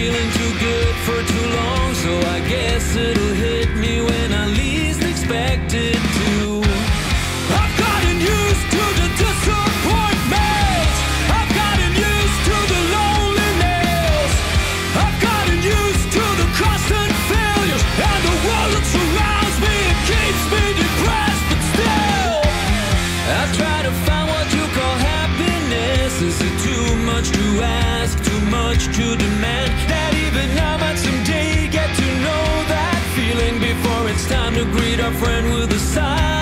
feeling too good for too long, so I guess it'll hit me when I least expect it to. I've gotten used to the disappointment. I've gotten used to the loneliness. I've gotten used to the constant failures and the world that surrounds me. It keeps me depressed, but still, I try to find what you call happiness. Is it much to ask? Too much to demand? That even I might someday get to know that feeling before it's time to greet our friend with a sigh.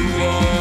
you are.